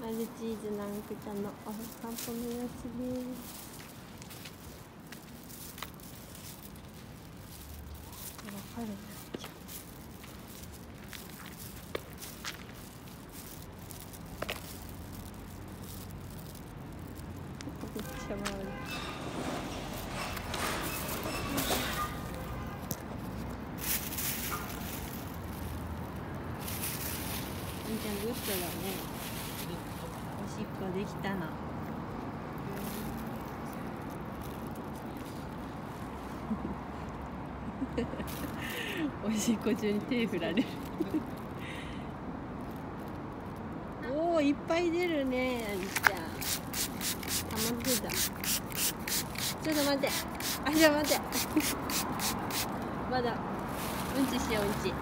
マルチーズなんくちゃんのお散歩の様子ですわかる。なじゃめっちゃ回る。いいちゃんグッドだねしっこできたのお しっこ中に手振られる。おおいっぱい出るねあんちゃん。溜まってたちょっと待って。あじゃあ待って。まだ。うんちしよううんち